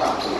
stops.